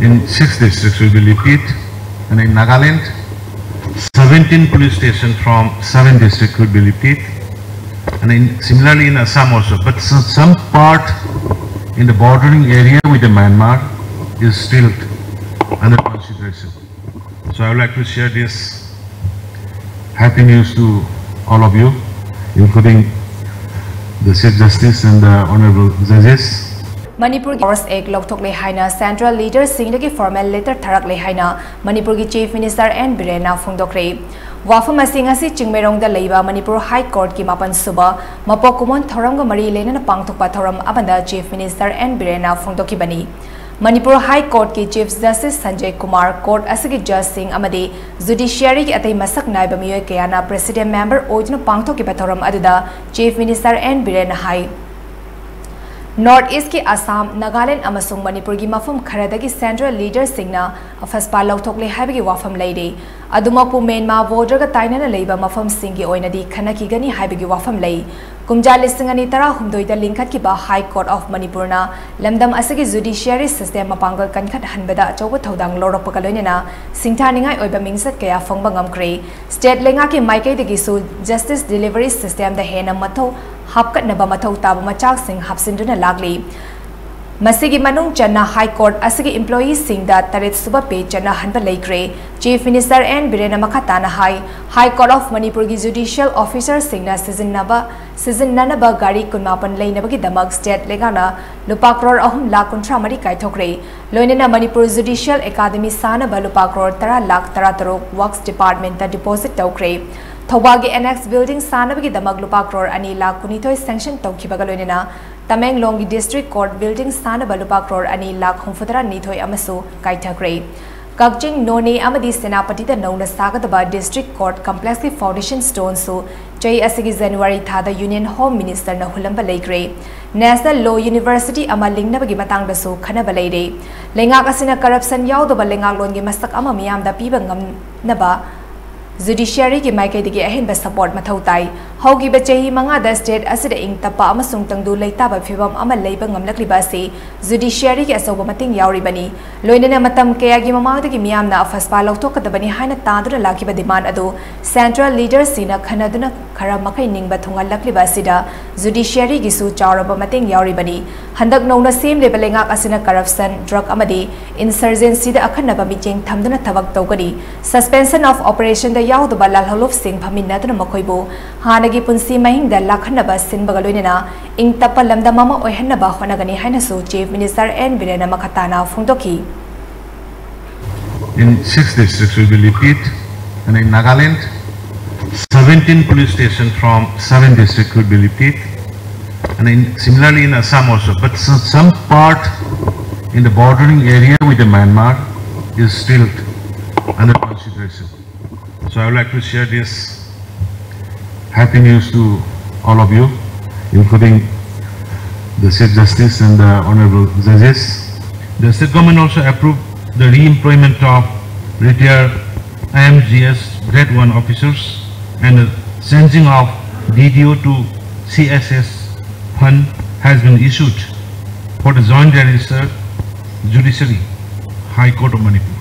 in six districts will be repeat, and in Nagaland, 17 police stations from seven districts will be repeat, and in, similarly in Assam also. But some, some part in the bordering area with the Myanmar is still under consideration. So I would like to share this happy news to all of you, including the Chief Justice and the Honorable Judges. Manipur Force Act Lokthokle Haina Central Leaders Singdagi formal letter Tharakle Haina Manipur ki Chief Minister N Birena leiba Manipur High Court ki mapan suba mapok kumon thoram ga mari lena pangthokpa thoram abanda Chief Minister N Birena Phongdoki bani Manipur High Court ki Chief Justice Sanjay Kumar Court asigi Judge Singh amadi Judiciary ki atai masak naiba miyoy kayana President Member ojna pangthoki pathoram aduda Chief Minister N Birena Hai north east की असम नागालैंड मणिपुर की मफम खरदगी central leader सिंगना फसपा लौथोकले हाइबगी वाफम लेरे अदुमपु मेनमा वोडर का ताइनना लेबा मफम सिंगी ओइनदी खनकीगनी हाइबगी वाफम ले कुमजा लिसिंग अनि तरा हुमदोइदा लिंखत की बा हाई कोर्ट ऑफ़ मणिपुरना लमदम असगी जुडिशियरी सिस्टम मपांगल कनखत हनबदा अचौब थौदांग लौरकपका लोइनना सिंथानिंगाई ओइबा मिंगसत कया फंगबा ngamkre स्टेट लेंगा की माइकैदगी सु जस्टिस डिलीवरी सिस्टम द हेना मथौ हापकटनबा मथौ ताब मचाकसिंग हापसिंदुना लागली मसीगी मनुंग चन्ना हाई कोर्ट असगी एम्प्लॉई सिंग दा तरेत सुबह पे चन्ना हनबा लेग्रे चीफ मिनिस्टर एन बिरेना मखताना high high court of Manipur की जुडिशियल ऑफिसर सिंगना सिजननबा सिजननबा गाड़ी कुनमापन लेनबगी दमक स्टेट लेगाना लुपा करोड़ अहम लाख कुंथ्रा मरी कायथोक्रे लोइनेना मणिपुर जुडिशियल एकेडमी सानबा लुपा करोड़ तरा लाख तरा तरुक वर्क्स डिपार्टमेंट डिपॉजिट तौक्रे थौबागी एनेक्स बिल्डिंग सानबगी दमक लुपा करोड़ अनि लाख कुनिथोय सैंक्शन तौखिबगा लोइनेना तमेंगलोंगी डिस्ट्रिक्ट कोर्ट बिल्डिंग सानब लुपा करोड़ अनि लाख हुमफुतरा निथोय अमसु काइथाग्रे कक्चिंग नोने अमदी सेनापति द नौना सागदबा डिस्ट्रिक्ट कोर्ट कॉम्प्लेक्स की फाउंडेशन स्टोन सु चई असगी जनवरी थादा यूनियन होम मिनिस्टर न हुलंबा लेग्रे नेशनल लॉ यूनिवर्सिटी अमा लिंगनबगी मतंग दसु खनबा लेरे लेंगाक असिना करप्शन यावदबा लेंगाक लोनगी मस्तक अमा मियाम दा पीबा naba जुडिशियरी की माइकैदगी अहेंब सपोर्ट मथौ ताई। हौगिब चही मंगा स्टेट असिद इंग तपा लेब ngamlakliba से जुडिशियरी की असौब यावरिबनी लोइनना मतम कयागी ममांगदगी मियामना अफसपा लौथोकदबनी हाइना तादुना लाकिब डिमांड सेंट्रल लीडर खनदुना खरा मखै निंगब थुंगलक्लिबा सिदा जुडिशियरी की यावरिबनी हंदक नौना सेम लेबल लेंगाक असिना करप्शन ड्रग इंसर्जेंसी अखनब थमदुना थबक तौगनी suspension of In six districts we will repeat and in Nagaland 17 police stations from seven districts will be repeat and in, similarly in Assam also but some part in the bordering area with the Myanmar is still under consideration. So I would like to share this happy news to all of you, including the Chief Justice and the Honorable Judges. The state government also approved the re-employment of retired IMGS Grade 1 officers and the changing of DDO to CSS fund has been issued for the Joint Register Judiciary High Court of Manipur.